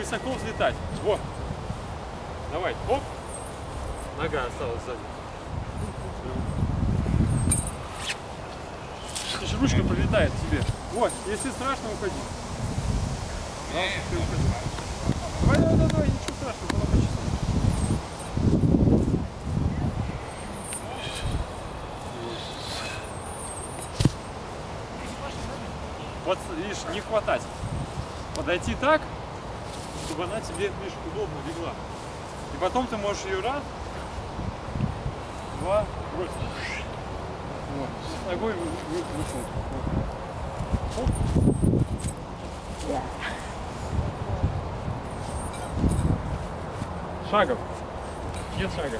высоко взлетать. Вот. Давай, оп. Нога осталась сзади. Ты же ручка прилетает тебе. Вот, если страшно, уходи. Давай, давай, давай, давай, ничего страшного, было почесать. Вот, видишь, не хватать. Подойти так, чтобы она тебе, видишь, удобно легла. И потом ты можешь ее раз, два, бросить. Вот. С ногой вы- вы- вышел. Шагом. Нет шага.